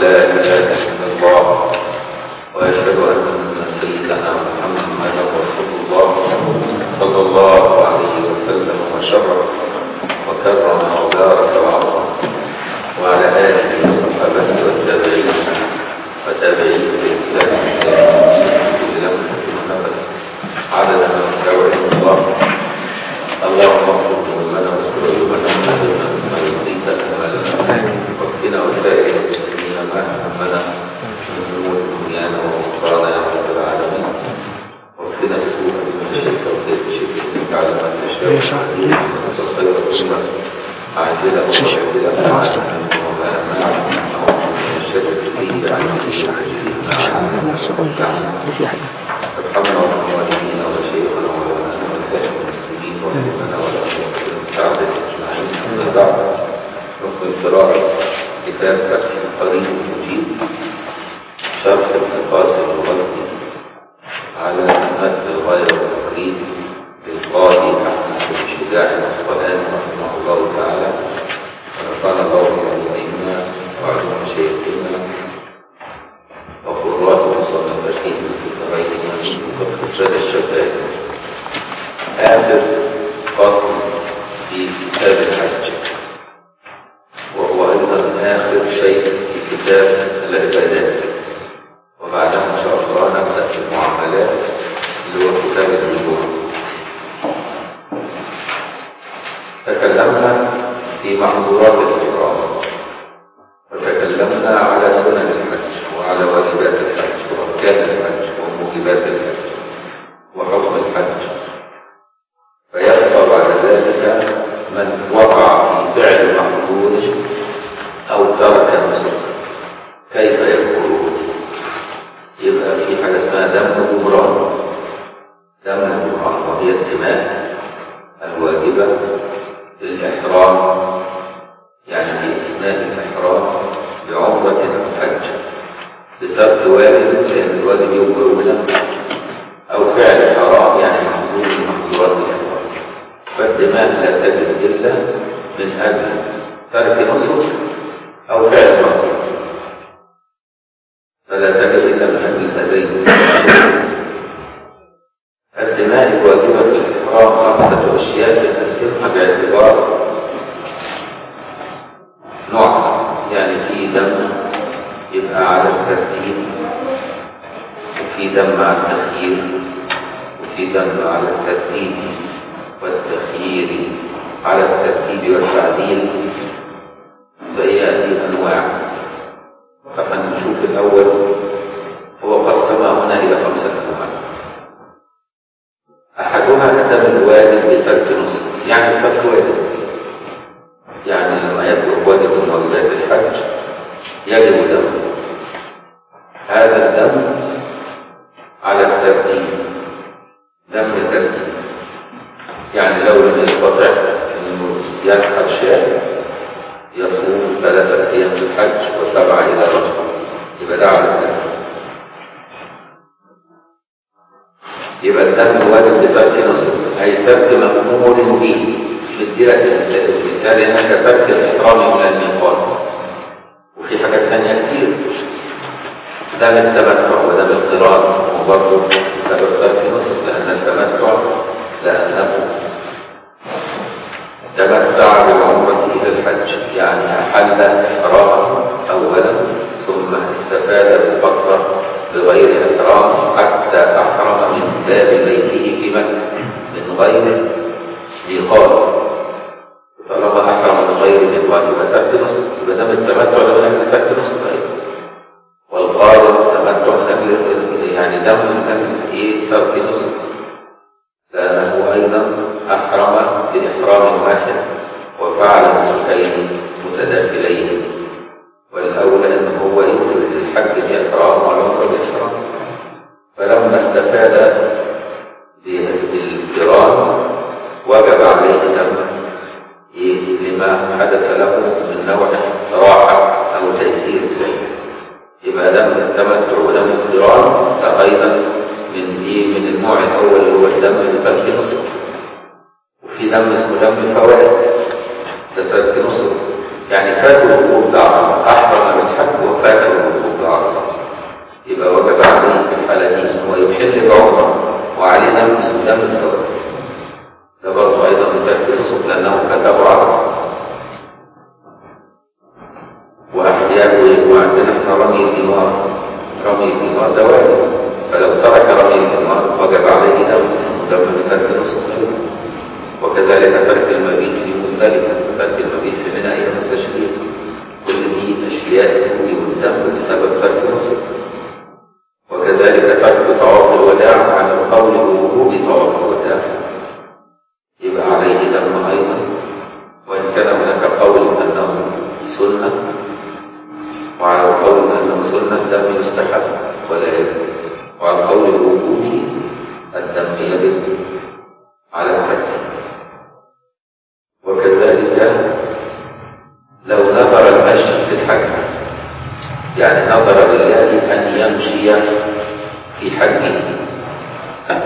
لا إله إلا الله الدماء لا تجد إلا من أجل ترك مصر أو فعل يبقى الدم واجب دلوقتي نصب أي تبت مامور به مدي لك مثال هنا كتبت الاحترام من الميقات وفي حاجات ثانية كتير. ده بالتمتع وده بالقراءة وبرضه سبب ذلك نصب لأن التمتع لأنه تمتع بالعمرة إلى الحج. يعني أحل إحرامه أولا ثم استفاد بفترة بغير حتى أحرم من باب بيته في مكة من غير ميقات فلما أحرم من غير ميقات يبقى يعني ترك مصر يبقى ده التمتع ده من ترك مصر أيضا. والقارب تمتع من أجل يعني ده من أجل إيه ترك مصر ندعو الجيران ضرارا فأيضا من إيه؟ من النوع الأول اللي هو الدم اللي فك وفي دم اسمه دم فوائد ده فك نصب. يعني فاته وقوف دعوة أحرم بالحج وفاته وقوف دعوة. يبقى وجب عليه في الحالتين هو يحل بعمرة وعليه دم اسمه دم الفوائد. ده برضه أيضا فك نصف لأنه كتب عرض يعني نظر الهلال أن يمشي في حجه أم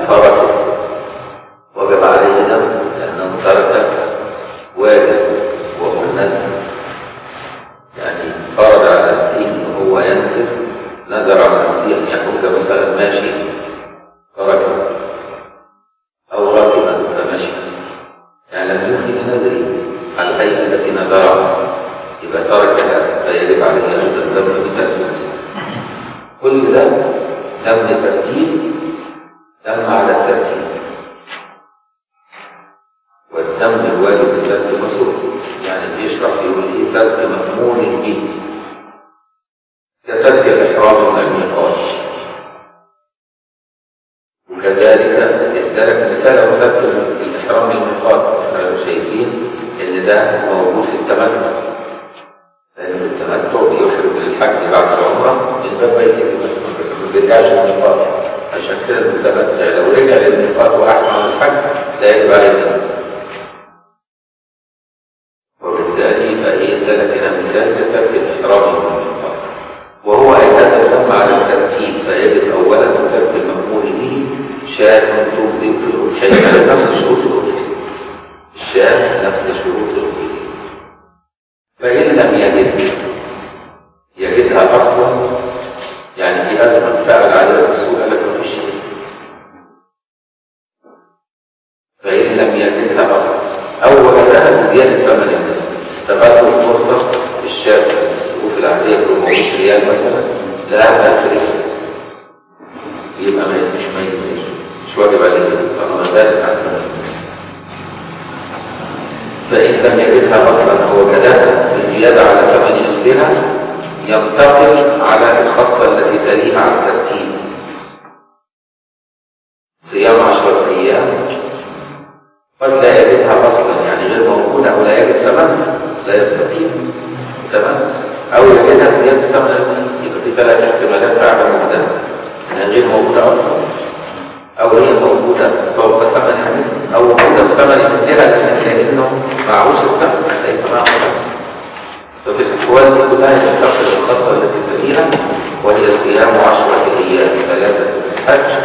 c'è ففي الأحوال كلها يستقبل الخطوة التي فيها وهي صيام عشرة أيام ثلاثة في الحج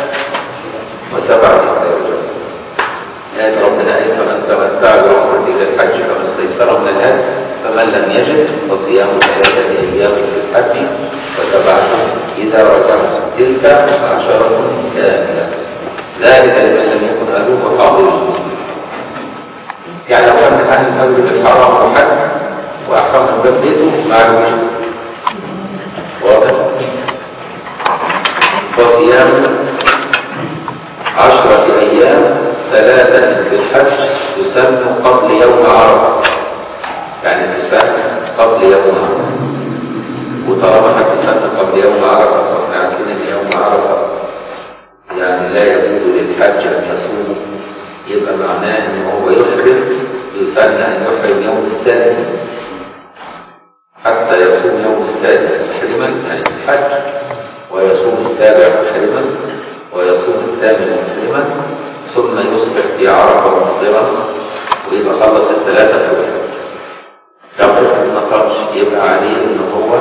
يبقى عليه ان هو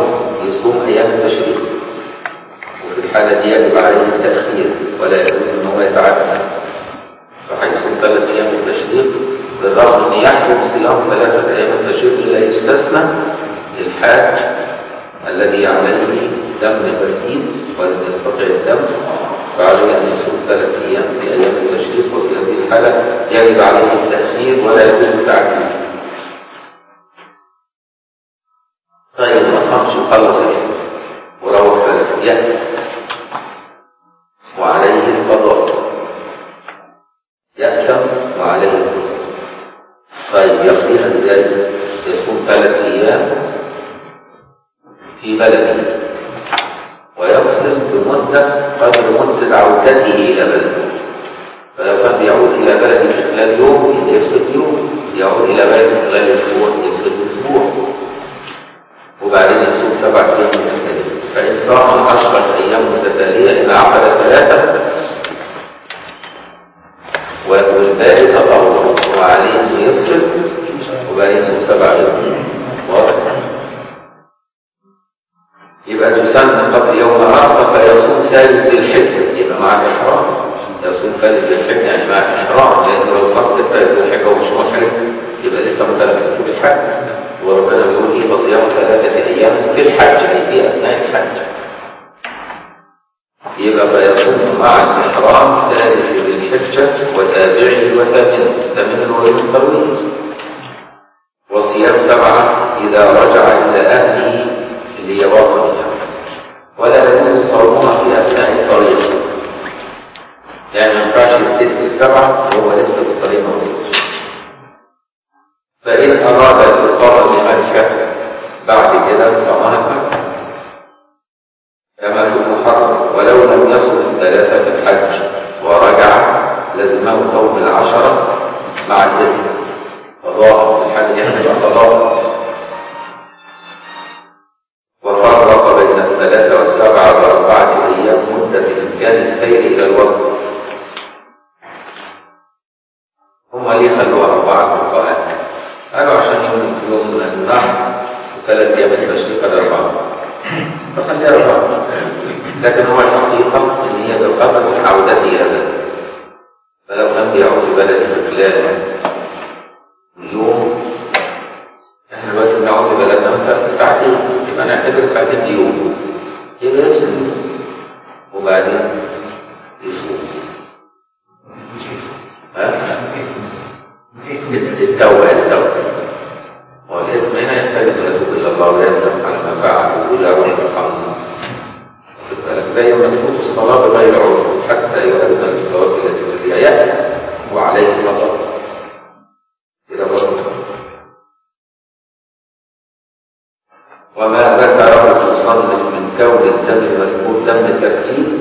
يصوم أيام التشريق. وفي الحالة دي يجب عليه ثالث الحجة يبقى مع الإحرام يصوم ثالث الحجة يعني مع الإحرام لأنه لو صام ستة الحجة ومش محرم يبقى لسه متلبس بالحج وربنا بيقول إيه؟ فصيام ثلاثة أيام في الحج أي في أثناء الحج يبقى فيصوم مع الإحرام سادس بالحجة وسابعه وثامنه ثامنه ويوم الترويج. وصيام سبعة إذا رجع إلى أهله وطنها ولا يجوز صومها في أثناء الطريق. يعني ما ينفعش يبتدي السبعة وهو لسه في الطريق ما وصلش فإن أراد الإقامة بمكة بعد كده صامها مكة كما في المحرم ولو لم يصل الثلاثة في الحج ورجع لزمه صوم العشرة مع الجزء قضاء الحج. يحتاج قضاء هم ليه خلوها أربعة فقهاء قالوا عشان يوم يوم النحر وثلاث أيام التشريق الأربعة فخليها أربعة. لكن هو الحقيقة إن هي بقدر عودته أبدا فلو كان بيعود بلده في يوم إحنا دلوقتي بنعود بلدنا مثلا في ساعتين يبقى نعتبر ساعتين دي يوم يبقى يفصل وبعدين يصوم ها؟ التوبة يستوى والاسم هنا يحتاج أن يتوب إلى الله ويندم على ما فعل ويقول يا رب ارحمني زي ما تفوت الصلاة بغير عذر حتى يؤذن للصلاة التي فيها يأتي وعليه خطأ إلى برضه وما ذكره المصنف من كون الدم المذكور دم ترتيب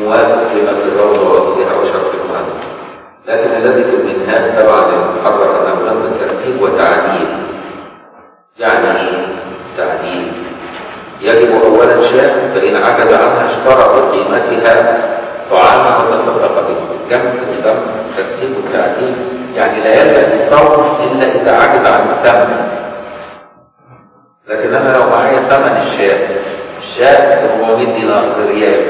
موافق لما في الروضة واصلها وشرط المؤلف لكن الذي في المنهاج طبعا المحرر انه دم ترتيب وتعديل يعني إيه تعديل يجب اولا شاء فان عجز عنها اشترى بقيمتها طعاما وتصدق به جمع الدم ترتيب والتعديل يعني لا يلزم الصوم إلا إذا عجز عن الثمن لكن أنا لو معايا ثمن الشاة الشاة 400 دينار بريال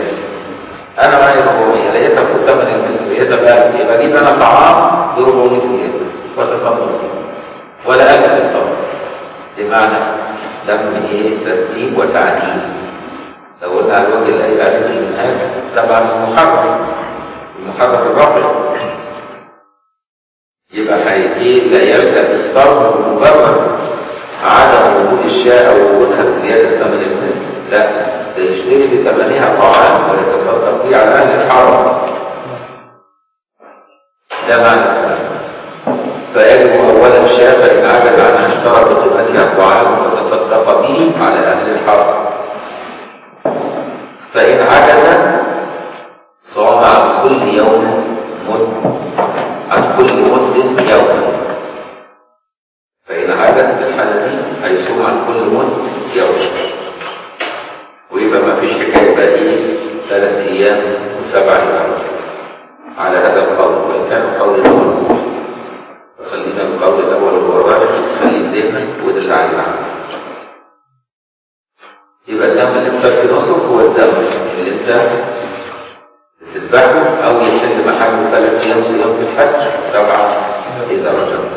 أنا معايا 400 لقيتها فوق ثمن المثل لقيتها بقى يبقى أجيب أنا طعام ب 400 ريال. واتصدق به ولا أجل الصوم بمعنى دم إيه؟ ترتيب وتعديل. لو قلنا على اللي هيبقى عليه المنهاج طبعا المحرر المحرر الرقم يبقى هيجي لا يلجا الصوم مجرد عدم وجود الشاة أو وجودها بزيادة ثمن المثل لا ده يشتري بثمنها طعام ويتصدق به على أهل الحرم ده معنى فيجب اولا شاة فان عجز عنها اشترى بقيمتها الطعام وتصدق به على أهل الحرم فإن عجز صام عن كل يوم مد عن كل مد يوم فإن عجز في الحالة دي هيصوم عن كل مد يوم ويبقى ما إيه ثلاث أيام وسبع أيام. على هذا القول وإن كان القول مرفوض فخلينا القول الأول هو الراجح خليه ذهنك اللي عليه العمل. يبقى الدم اللي بتاكل نصف هو الدم اللي انت تذبحه أو يحل محله ثلاث أيام صيام في الحج سبعة إذا رجعت.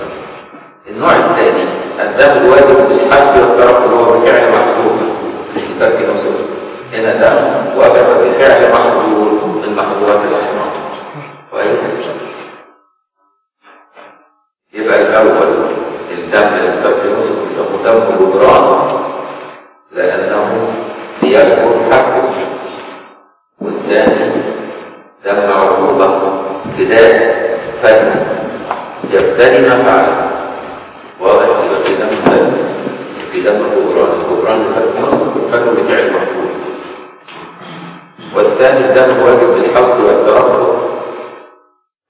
النوع الثاني الدم الواجب بالحج والترك اللي هو بفعل محظور مش بترك نفسه هنا دم وجب بفعل محظور من محظورات الاحرام كويس يبقى الأول الدم اللي بترك نفسه بيسموه دم جدران لأنه ليكبر حقه والثاني دم عقوبه بدايه فن يبتدي ما فعل واضح يبقى في دم فن في دم جبران الجبران لفرق مصر فن بفعل محفوظ والثاني الدم واجب بالحلق والترفع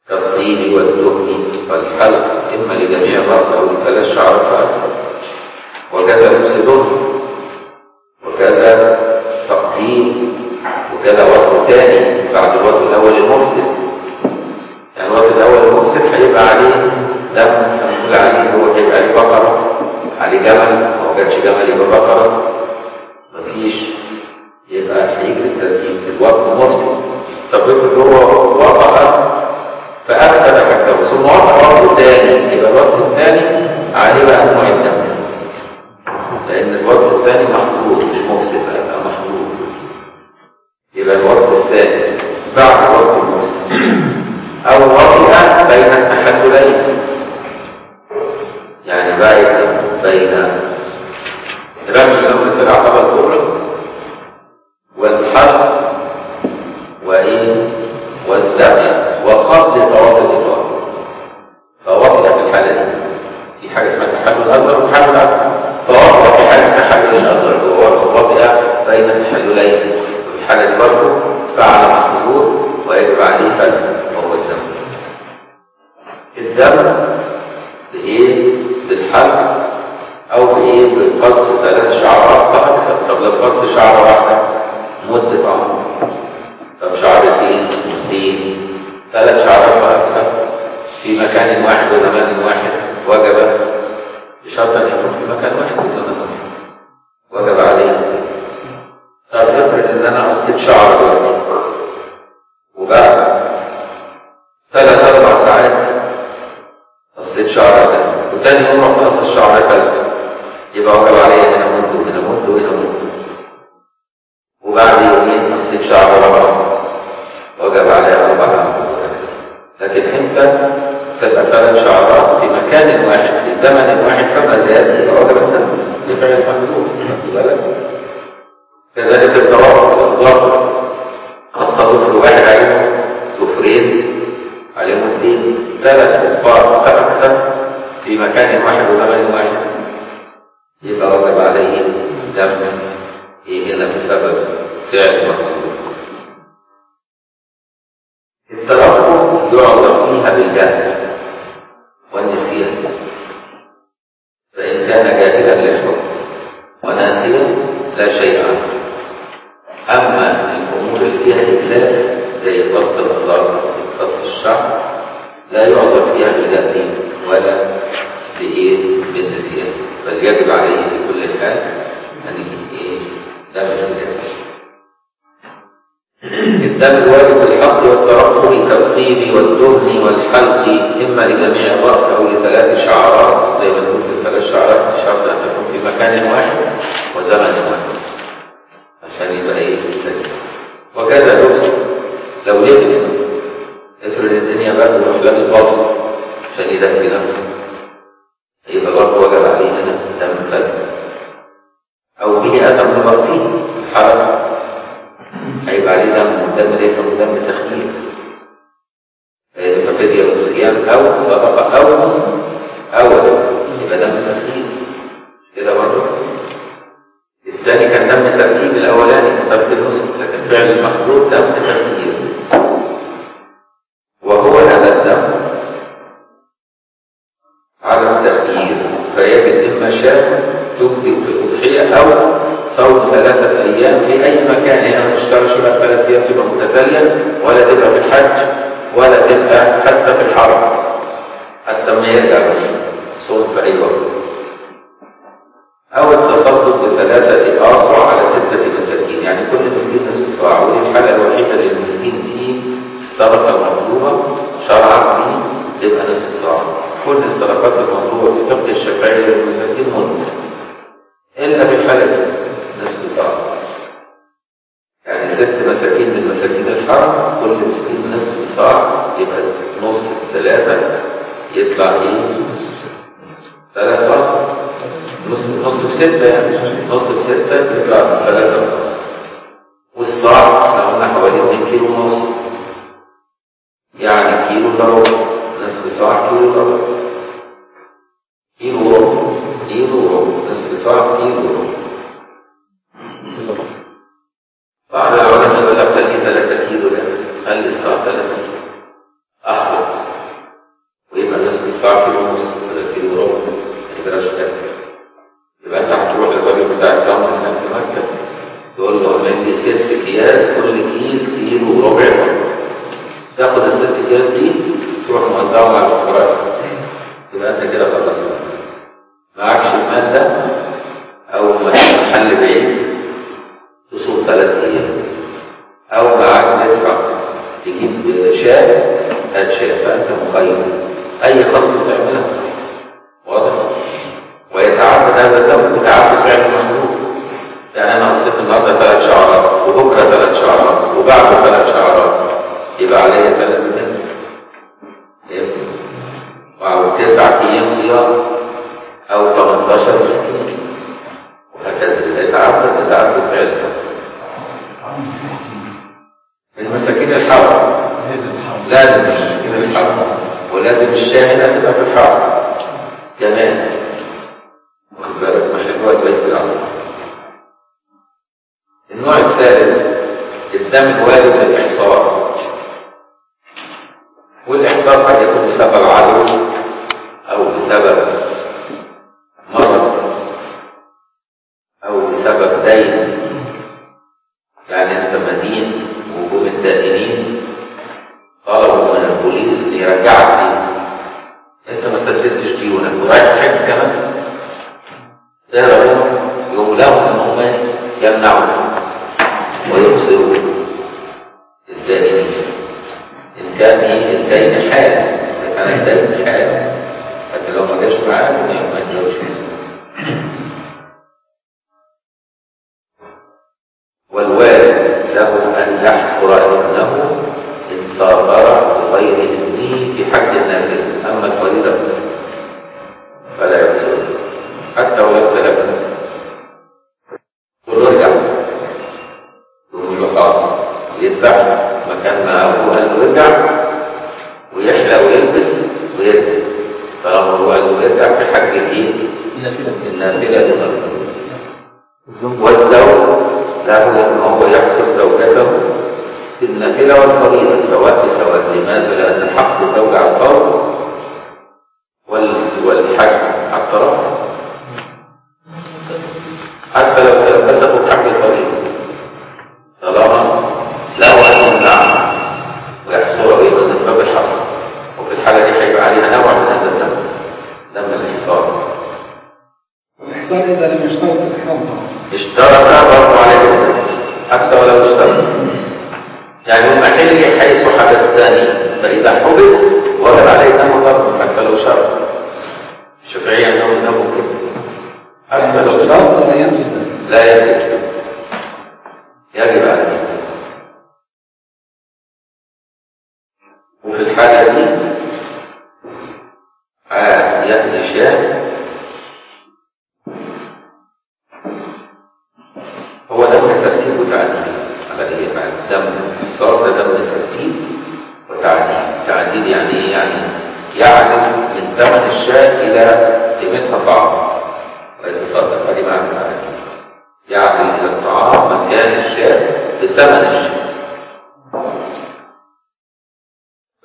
كالطيب والدهن والحلق اما لجميع الراس أو لثلاث شعرات فاكثر وكذا لبس دهن وكذا تقديم وكذا وقت ثاني بعد الوقت الأول المفسد. يعني الوقت الأول المفسد هيبقى عليه دم هنقول عليه هو هيبقى عليه بقرة عليه جمل ما كانش جمل يبقى بقرة. مفيش يبقى هيجري الترتيب الوقت مفسد طب افرض هو وقع فأفسد حكمه ثم وقع وقت ثاني يبقى الوقت الثاني عليه بقى نوع الدم. لأن الوقت الثاني محظور مش مفسد محظور يبقى الوقت الثاني بعد الوقت المفسد أو وطئ بين التحللين يعني باعد بين رمي نمرة العقبة الكبرى والحلق وإيه والذبح وقبل طواف الإفاضة فوطئ في الحالة دي. في حاجة اسمها تحلل الأصغر وتحلل الأكبر فوطئ في حالة التحلل الأصغر هو وطئ بين التحللين الحالة دي برضه فعل محظور ويجب عليه فعل وهو الدم الدم بإيه؟ بالحلق أو بإيه؟ بالقص ثلاث شعرات فأكثر طب لو قص شعرة واحدة مدة عمر. طب شعرتين اثنين ثلاث شعرات فأكثر في مكان واحد وزمان واحد. وجب بشرط أن يكون في مكان واحد وجب عليه طب افرض إن أنا قصيت شعر دلوقتي وبعد ثلاث أربع ساعات قصيت شعر تاني وتاني يوم رحت قص الشعر تالت يبقى وجب عليا هنا مد وهنا مد وهنا مد وبعد يومين قصيت شعر رابع وجب عليا أربع وهكذا لكن إمتى تبقى ثلاث شعرات في مكان واحد في زمن واحد فما زاد يبقى وجب الدم لفعل المحذور خدت بالك كذلك الضوابط والضرب قص ظفر واحد عليه ظفرين عليهم اثنين ثلاث اصفار فاكثر في مكان واحد وزمن واحد يبقى وجب عليه دم إيه هنا بسبب فعل محظور الترقب يعذر فيها بالجهل والنسيان فإن كان جاهلا للحكم وناسيا لا شيء عنه أو صوم ثلاثة أيام في أي مكان هنا ما تشتغلش بقى ثلاث أيام تبقى متتالية ولا تبقى في الحج ولا تبقى حتى في الحرم. حتى ما يرجع بس صوم في أي وقت أو التصدق بثلاثة آصع على ستة مساكين. يعني كل مسكين نصف صاع ودي الحالة الوحيدة للمسكين دي الصدقة المطلوبة شرعا دي تبقى نصف صاع كل الصدقات المطلوبة في فقه الشافعية للمساكين مدة إلا بفلك نصف صاع يعني ست مساكين من مساكين الحرم كل مسكين نصف صاع يبقى نص ثلاثة يطلع إيه؟ ثلاث أصل نص نص بستة يعني. نص بستة يطلع ثلاثة أصل والصاع إحنا قلنا حوالي 2 كيلو ونص. يعني كيلو إلا ربع. نصف صاع كيلو إلا ربع. كيلو وربع كيلو وربع بالاستثمار في الوضوء بعض العلماء يقول لك تجيب 3 كيلو ده خلي الصاع 3 كيلو ويبقى الناس بتصاع ونص 3 كيلو وربع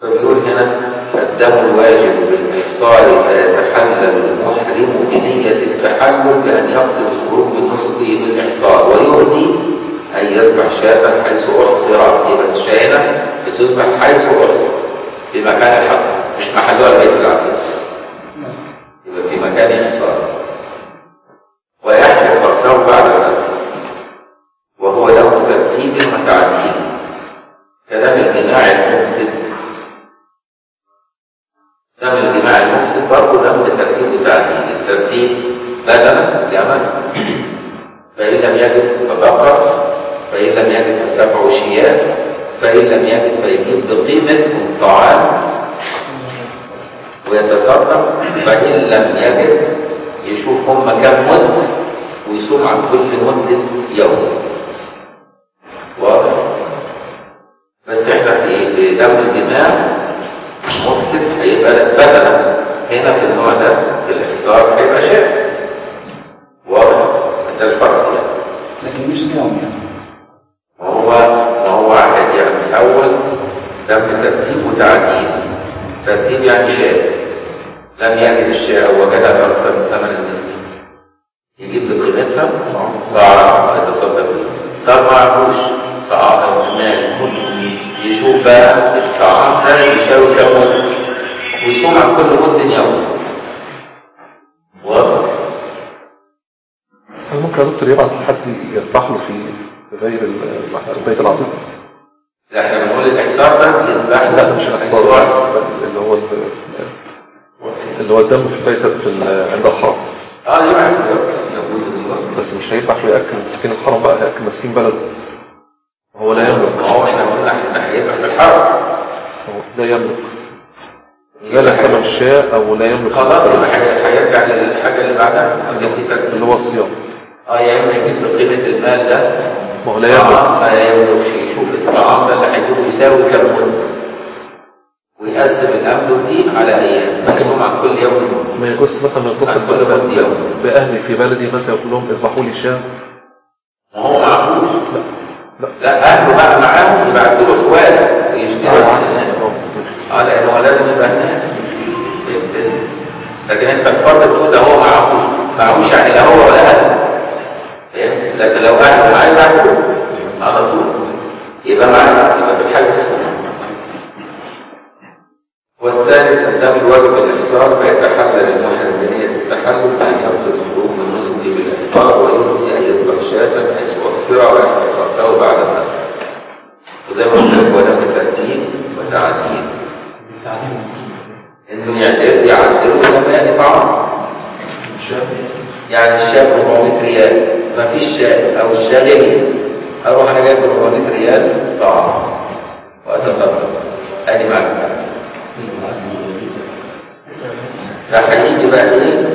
فبيقول هنا الدم الواجب بالإحصار فيتحلل المحرم بنية التحلل بأن يقصد الخروج من نصفه بالإحصار ويهدي أن يذبح شاة حيث أحصر قيمة الشاة بتذبح حيث أحصر في مكان الحصر مش محلها البيت العتيق يبقى في مكان الحصار ويحلف فرسه بعد الأكل وهو له ترتيب متعدي كلام الجماعي دم الجماع المحسن برضه دم الترتيب بتاعتي الترتيب بدلا جمع فإن لم يجد فبقص فإن لم يجد فسبع شياه فإن لم يجد فيجيب بقيمة الطعام ويتصدق فإن لم يجد يشوف هم كم مد ويصوم عن كل مدة يوم. واضح؟ بس إحنا في دم الدماغ مفسد هيبقى بدلا هنا في النوع ده في الاحصار هيبقى شيء واضح؟ ده الفرق يعني. لكن مش صيام يعني. هو ما هو واحد يعني الأول دم ترتيب وتعديل. ترتيب يعني شاء. لم يجد الشاء وجدها بأكثر من ثمن المسكين. يجيب بقيمتها طعام يتصدق بيه طب ما عندوش طعام مال يشوف بقى الطعام ده يساوي كم ويصوم عن كل مدة يوم واضح هل ممكن يا دكتور يبعت لحد يذبح له في غير ال- البيت العتيق؟ لا إحنا بنقول الإحصار ده يذبح لا مش الاحصار اللي هو ال- اللي هو الدم في البيت في عند الحرم آه دلوقتي بس مش هيذبح ويأكل مسكين الحرم بقى هيأكل مسكين بلد هو لا يملك. ما هو إحنا قلنا إحنا هيبقى في الحرب. هو لا يملك. لا لا ثمن الشاء أو لا يملك. خلاص يبقى هي- هيرجع للحاجة اللي بعدها اللي هو الصيام. آه يا إما يجيب بقيمه المال ده. ما هو لا يملك. طعام ما يملكش يشوف الطعام ده اللي هيجيبه يساوي كام مده ويقسم الامل دي على أيام. مقسوم عن كل يوم. ما يجوز مثلا يوم. بأهلي في بلدي مثلا يقول لهم اذبحوا لي شاة. ما هو معهوش لا اهله بقى معاهم يبعتوا له اخواته ويشتروا آه لأن هو لازم يبقى هناك؟ لكن أنت الفرد تقول ده هو معهوش. معهوش يعني لا هو ولا اهله فهمت لكن لو اهله معاه يبعتوا على طول. يبقى معاه يبقى اسمها. والثالث أدام الواجب الإحصار فيتحلل المحرم بنية التحلل بأن يقصد الخروج من نسكه بالإحصار ويمضي أن يذبح شاة حيث أحصر ويحفظ رأسه بعد ذلك وزي ما قلت لك وده بترتيب وتعديل إنه يعدل يعدله لما يأتي طعام يعني الشاة 400 ريال مفيش شاة أو الشاة غليت أروح أنا جايب 400 ريال طعام وأتصدق أدي معنى ده هيجي بقى إيه؟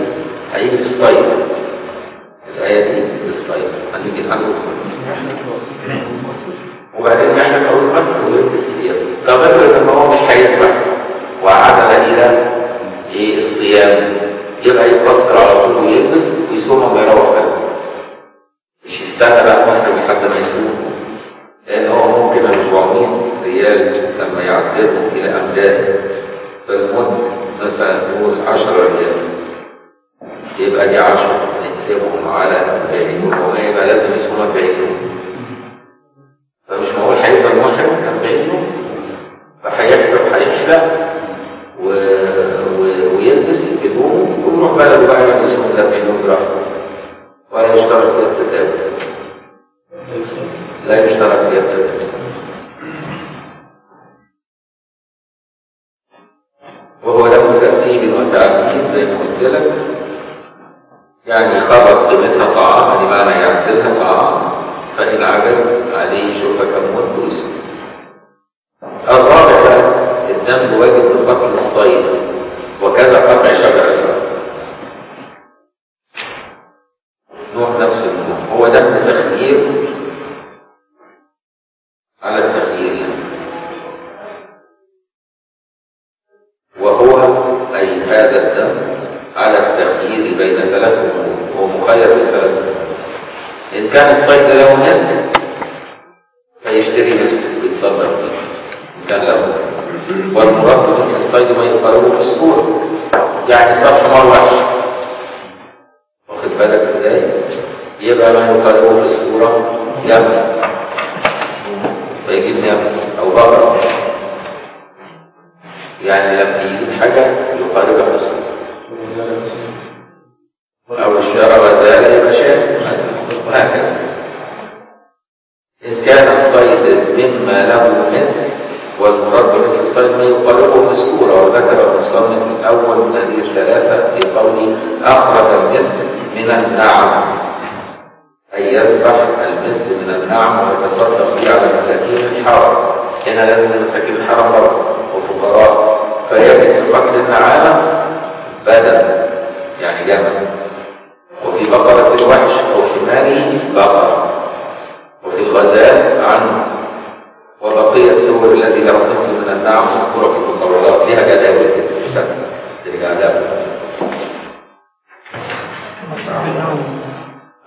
هيجي في الصيد الآية دي في الصيد هنيجي نحلل وبعدين إحنا نقول مصر ويلبس الثياب طب افرض ان هو مش هيذبح وعدل إلى الصيام يبقى يقصر على طول ويلبس ويصوم وما يروح. مش يستنى بقى المحرم لحد ما يصوم. لأن هو ممكن ال 400 ريال لما يعدلهم إلى أمداد. فالمد مثلا نقول 10 ريال. يبقى دي 10 نحسبهم على 40 وهو يبقى لازم يصوم 40 يوم فمش معقول هيبقى المحرم 40 يوم فهيحسب هيحلق و... و... ويلبس هدومه ويروح بلده بقى يقعد يصوم ال 40 يوم براحته ولا يشترط فيها التتابع لا يشترط فيها التتابع وهو له ترتيب وتعديل زي ما قلت لك يعني خبط قيمتها طعام بمعنى يعدلها طعام فإن عجز عليه يشوفها كم مد ويسوي الرابع بقى الدم واجب لقتل الصيد وكذا قطع شجر الفرد نوع نفس النوع هو دم تخيير على التخيير يعني. وهو أي هذا الدم على التخيير بين ثلاث أمور هو مخير بثلاث أمور إن كان الصيد له نسك فيشتري نسك ويتصدق به إن كان له. والمراد مثل الصيد ما يقربه في الصورة يعني حمار وحش. واخد بالك إزاي؟ يبقى ما يقربه في الصورة يمن فيجيب يمن أو بقرة يعني لما يجيب حاجة يقاربها في الصورة. أو الشرع وزال يبقى وهكذا إن كان الصيد مما له مثل والمراد بمثل الصيد ما يقاربه في الصورة وذكر المصنف الأول من هذه الثلاثة في قوله أخرج المثل من النعم. أي يذبح المثل من النعم ويتصدق به على مساكين الحرم هنا لازم مساكين الحرم برضه وفقراء فيجب في قتل النعامة بدل يعني جمل وفي بقرة الوحش حماره بقرة وفي الغزال عنز وبقية سور الذي له مثل من النعم مذكورة في المقررات. لها جداول كده ترجع لها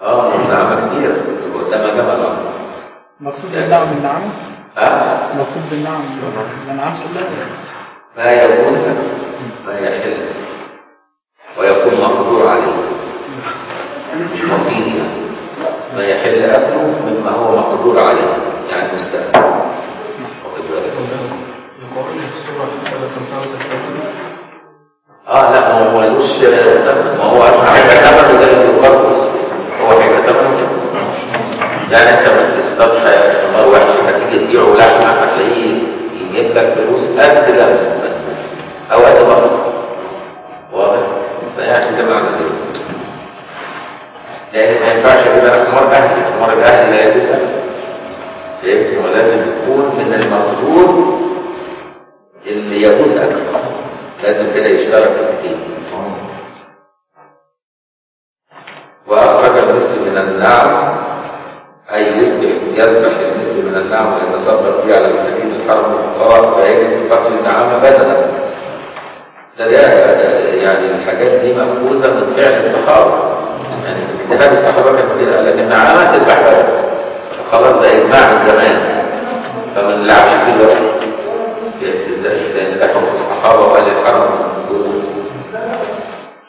آه نعمة كبيرة قدامها آه مقصود بالنعم؟ النعم ها؟ مقصود بالنعم الأنعام كلها ما يجوز ما يحل. ويكون مقدور عليه. مصيري ما يحل أكله مما هو مقدور عليه يعني مستقبل واخد بالك؟ آه لا هو ملوش ما هو أصلا ثمن زي القرطس هو ثمن يعني أنت ما تستضحى حمار وحش هتيجي تبيعه لحمة هتلاقيه يجيب لك فلوس قد جنب أو قد بقر واضح؟ فيعني ده معنى كده لأن ما ينفعش حمار أهلي حمار الاهلي لا أهلي فهمت ولازم يكون من المقدور اللي يجوز اكله لازم كده يشترك في الدين. وأخرج المثل من النعم أي يذبح يذبح المثل من النعم ويتصدق به على مساكين الحرم والفقراء فيجب في قتل النعامة بدلا. ده يعني الحاجات دي مأخوذة من فعل الصحابة. يعني اجتهاد الصحابة كان كده لكن النعامة تذبح بدلا من زمان. فما نلعبش دلوقتي إزاي؟ لأن ده حكم الصحابة وأهل الحرم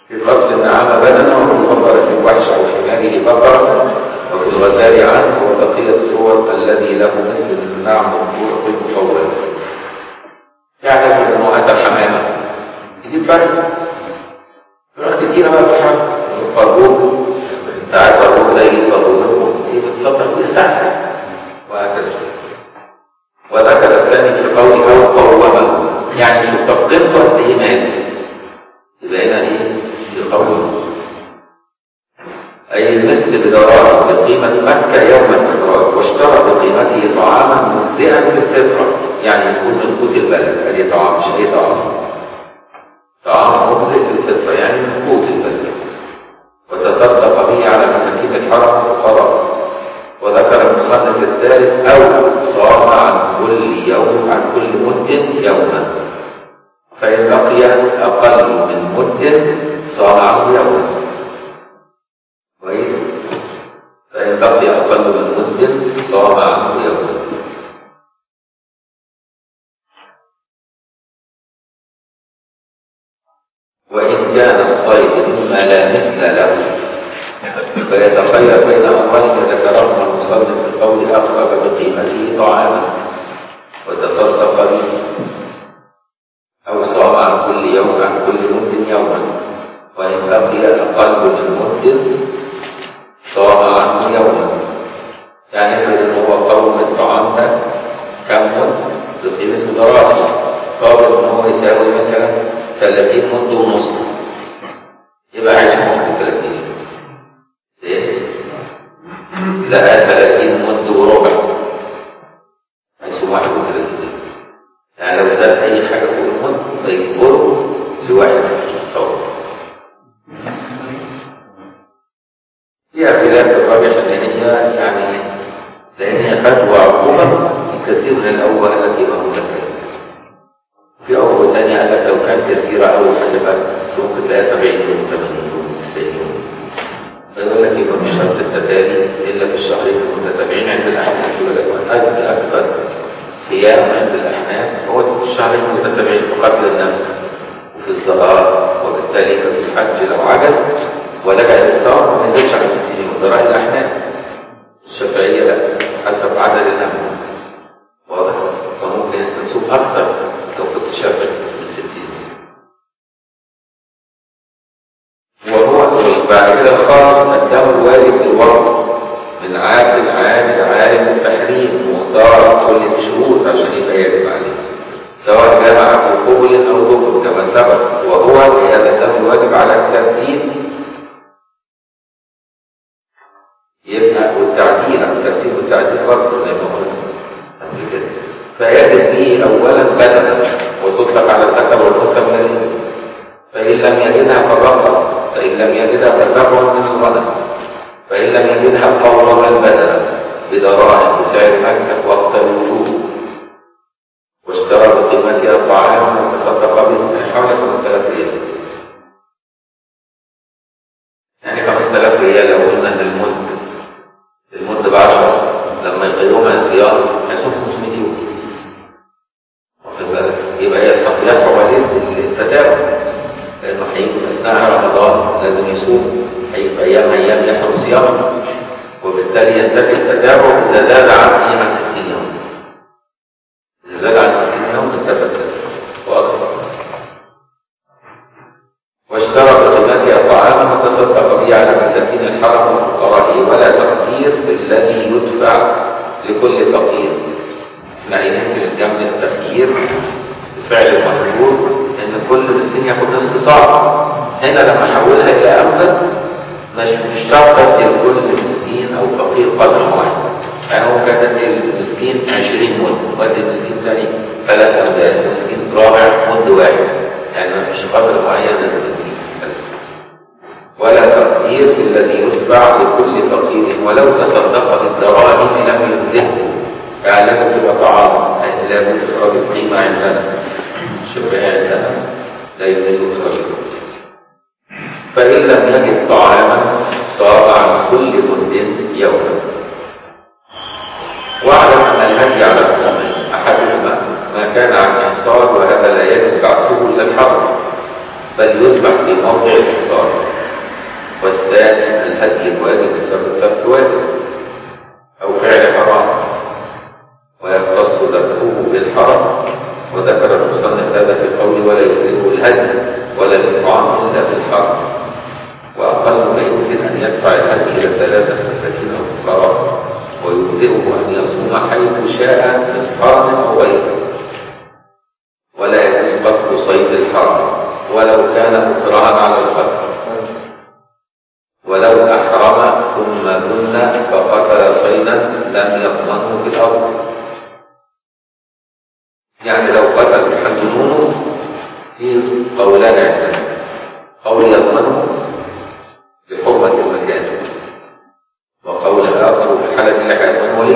في قتل النعامة بدنا وفي البقرة الوحش أو حماره بقرة وفي الغزال عنف وبقية الصور الذي له مثل النعم. صام عنه يوما كويس فإن بقي أقل من مد صام عنه يوما وإن كان الصيد مما مثل له فيتخير بين أمرين ذكرهما المصنف في قول أخرج بقيمته طعاما وتصدق به أو عن كل يوم عن كل مد يوما. وإن بقي أقل من مد صام عنه يوما. يعني افرض هو قوم الطعام ده. كم مد؟ بقيمة دراهم قابل إن هو يساوي مثلا 30 مد ونص. يبقى عايش مد 30 إيه؟ لقى 30 قال لك لو كان كثيرة أول هتبقى ممكن تلاقيها 70 يوم 80 يوم 90 يوم. فيقول لك يبقى مش شرط التتالي إلا في الشهرين المتتابعين عند الأحناف. يقول لك وأجزى أكثر صيام عند الأحناف هو الشهرين المتتابعين في قتل النفس وفي الزهار وبالتالي في الحج لو عجز ولجأ للصوم ما ينزلش على 60 يوم. ده رأي الأحناف. الشافعية لا حسب عدد بقيمتها طعاما وتصدق به من حوالي 5000 ريال يعني 5000 ريال لو قلنا ان المد المد ب 10 لما يقيمها صيام هيصوم 500 يوم واخد بالك يبقى يصعب يصعب عليه التتابع لأنه هيجي اثناء رمضان لازم يصوم هيجي في أيام أيام يحرم صيام وبالتالي ينتفي التتابع اذا زاد عن عن 60 يوم اذا زاد عن 60 يوم انتفى التتابع واضح واشترى بقيمتها طعاما وتصدق به على مساكين الحرم وفقرائه ولا تقدير بالذي يدفع لكل فقير إحنا يمكن الجنب التخيير الفعل المحظور ان كل مسكين ياخد نصف صاع هنا لما احولها إلى امدا مش مش شرط ادي لكل مسكين أو فقير قدر معين يعني هو كان ادي المسكين 20 مد وادي المسكين ثاني ثلاث امداد مسكين رابع مد واحد يعني ما فيش قدر معين لازم اديه ولا تقدير بالذي يدفع لكل فقير ولو تصدق بالدراهم لم يجزه يعني لازم تبقى لازم تخرج القيمة عندنا شبه عندنا لا يجوز إخراج فإن لم يجد طعاما صار عن كل مد يوما واعلم أن الهدي على قسمين أحدهما ما كان عن إحصار وهذا لا يجب بعثه إلى الحرم بل يذبح في موضع الإحصار والثاني الهدي الواجب بسبب الثبت واجب أو فعل حرام. ويختص ذبحه بالحرم وذكر المصنف هذا في قوله ولا يجزئه الهدي ولا الإطعام إلا بالحرم وأقل ما يجزئ أن يدفع الهدي إلى ثلاثة مساكين أو فقراء ويجزئه أن يصوم حيث شاء من حرم أو غيره. ولا يجوز قتل صيد الحرم ولو كان مكرها على القتل ولو أحرم ثم كن فقتل صيدا لم يضمنه في الأرض. يعني لو قتل حجنونه في قولان عندنا قول يضمنه بحرمة المكان. وقول آخر في حالة اللي هيضمنه ولي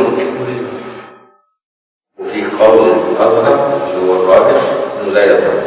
وفي قول أظهر اللي هو الراجح إنه لا يضمن